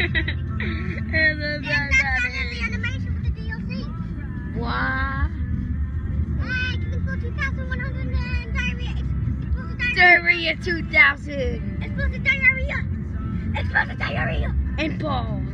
And that's not in the animation with the DLC. And diarrhea. Explosive diarrhea. Diarrhea 2000. Explosive diarrhea. Explosive diarrhea. And balls.